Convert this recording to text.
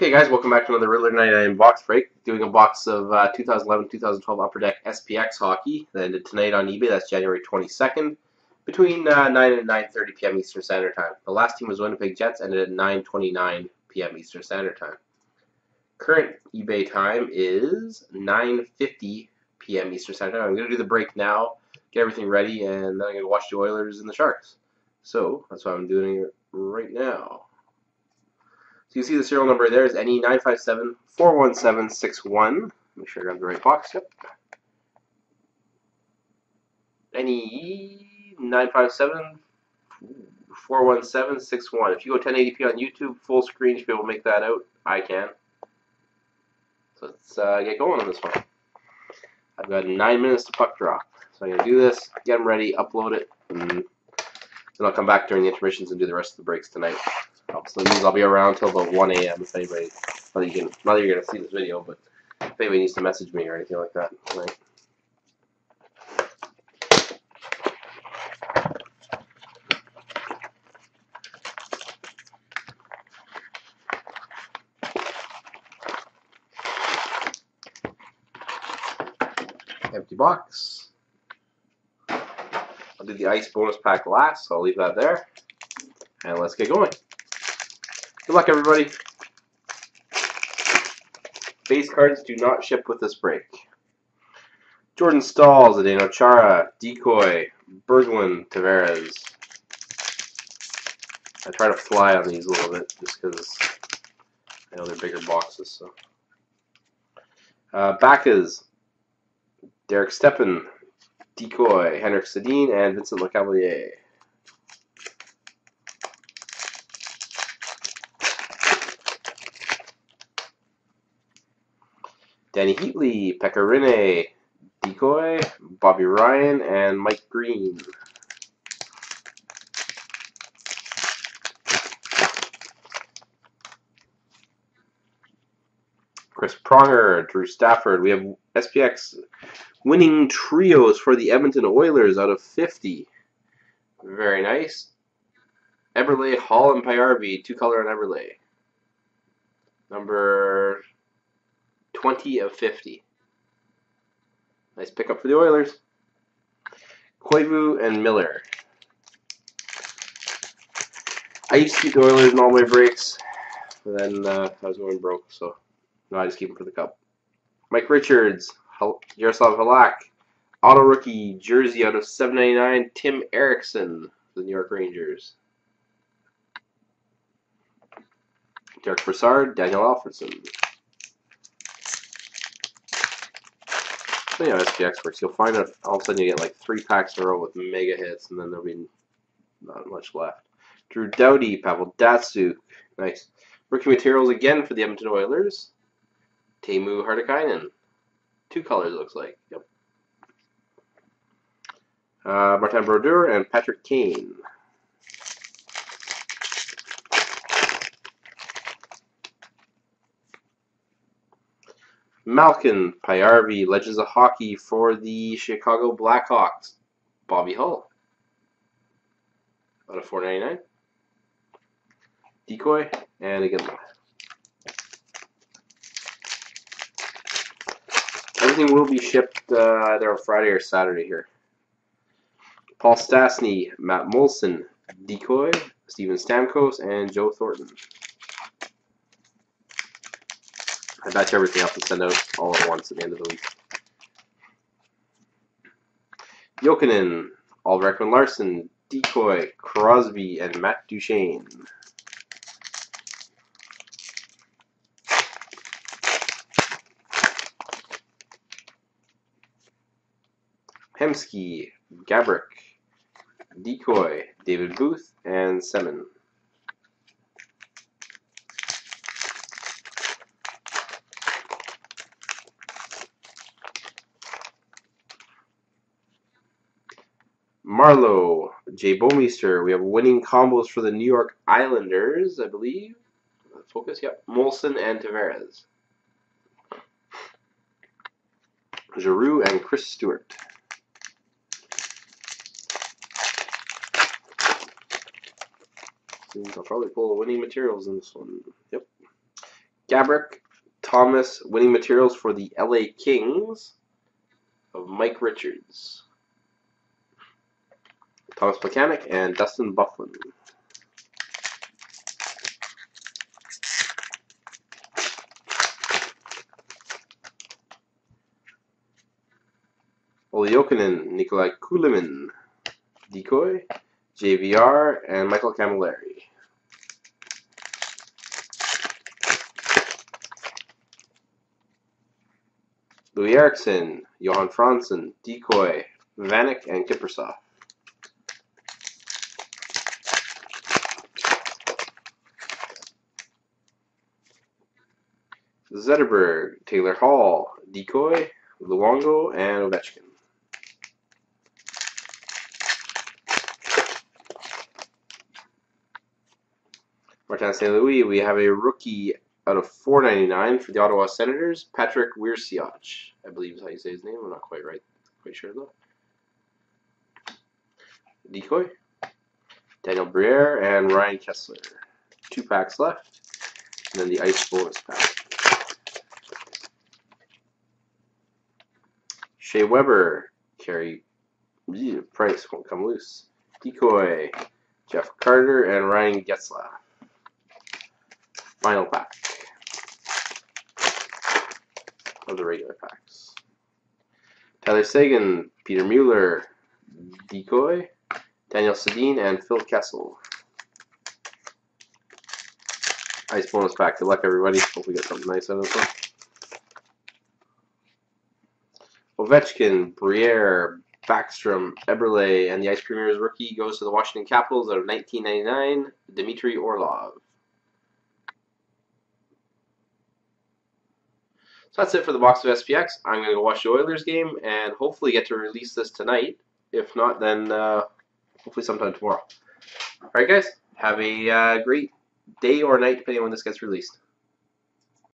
Okay, guys, welcome back to another Rydlar 99 box break. Doing a box of uh, 2011-2012 Upper Deck SPX hockey that ended tonight on eBay. That's January 22nd, between uh, 9 and 9:30 p.m. Eastern Standard Time. The last team was Winnipeg Jets, ended at 9:29 p.m. Eastern Standard Time. Current eBay time is 9:50 p.m. Eastern Standard Time. I'm going to do the break now, get everything ready, and then I'm going to watch the Oilers and the Sharks. So that's why I'm doing right now. So you see the serial number there is NE957-41761. Make sure I got the right box. Yep. NE957-41761. If you go 1080p on YouTube, full screen, you should be able to make that out. I can. So let's uh, get going on this one. I've got nine minutes to puck drop. So I'm going to do this, get them ready, upload it, and then I'll come back during the intermissions and do the rest of the breaks tonight. So I'll be around till about 1 a.m. if anybody, not you can, you're to see this video, but if anybody needs to message me or anything like that tonight. Empty box. I'll do the ice bonus pack last, so I'll leave that there. And let's get going. Good luck, everybody. Base cards do not ship with this break. Jordan Staal, Zdeno Chara, Decoy, Berglund, Tavares. I try to fly on these a little bit just because I know they're bigger boxes. So, uh, Backes, Derek Stepan, Decoy, Henrik Sedin, and Vincent Lecavalier. Dany Heatley, Pekka Rinne, Decoy, Bobby Ryan, and Mike Green. Chris Pronger, Drew Stafford. We have SPX winning trios for the Edmonton Oilers out of 50. Very nice. Eberle, Hall, and Paajarvi, two color on Eberle. Number 20 of 50. Nice pickup for the Oilers. Koivu and Miller. I used to keep the Oilers in all my breaks, but then uh, I was going broke, so now I just keep them for the cup. Mike Richards, Jaroslav Halak, auto rookie jersey out of 799, Tim Erixon the New York Rangers. Derick Brassard, Daniel Alfredsson. You know, SPX works. You'll find that all of a sudden you get like three packs in a row with mega hits, and then there'll be not much left. Drew Doughty, Pavel Datsyuk, nice. Rookie materials again for the Edmonton Oilers. Teemu Hartikainen. Two colors, looks like. Yep. Uh, Martin Brodeur and Patrick Kane. Malkin, Paajarvi, Legends of Hockey for the Chicago Blackhawks. Bobby Hull. Out of 499. Decoy, and again. Everything will be shipped uh, either on Friday or Saturday here. Paul Stastny, Matt Moulson, Decoy, Steven Stamkos, and Joe Thornton. I batch everything up and send out all at once at the end of the week. Jokinen, Albrechtman Larson, Decoy, Crosby, and Matt Duchene. Hemsky, Gaborik, Decoy, David Booth, and Semin. Marleau, Jay Bouwmeester. We have winning combos for the New York Islanders, I believe. Focus, yep. Moulson and Tavares. Giroux and Chris Stewart. I'll probably pull winning materials in this one. Yep. Gabrick Thomas winning materials for the LA Kings of Mike Richards. Thomas Plekanec and Dustin Byfuglien. Olli Jokinen, Nikolai Kulemin, Decoy, JVR, and Michael Cammalleri. Loui Eriksson, Johan Franzen, Decoy, Vanek, and Kiprusoff. Zetterberg, Taylor Hall, Decoy, Luongo, and Ovechkin. Martin St. Louis, we have a rookie out of 499 for the Ottawa Senators, Patrick Wiercioch. I believe is how you say his name. I'm not quite right, quite sure though. Decoy, Daniel Briere, and Ryan Kesler. Two packs left, and then the ice bonus pack. Shea Weber, Carey Price won't come loose. Decoy, Jeff Carter, and Ryan Getzlaf. Final pack of the regular packs. Tyler Seguin, Peter Mueller, Decoy, Daniel Sedin, and Phil Kessel. Nice bonus pack. Good luck, everybody. Hope we get something nice out of this one. Ovechkin, Briere, Backstrom, Eberle, and the Ice Premier's rookie goes to the Washington Capitals out of 1999, Dmitry Orlov. So that's it for the box of SPX. I'm going to go watch the Oilers game and hopefully get to release this tonight. If not, then uh, hopefully sometime tomorrow. Alright guys, have a uh, great day or night depending on when this gets released.